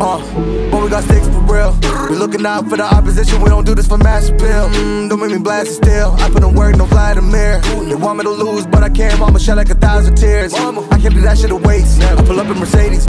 Uh, but we got sticks for real. We looking out for the opposition, we don't do this for mass appeal. Mm, don't make me blast it still. I put in work, no Vladimir. They want me to lose, but I can't. Mama shed like a thousand tears. I can't do that shit to waste. I pull up in Mercedes.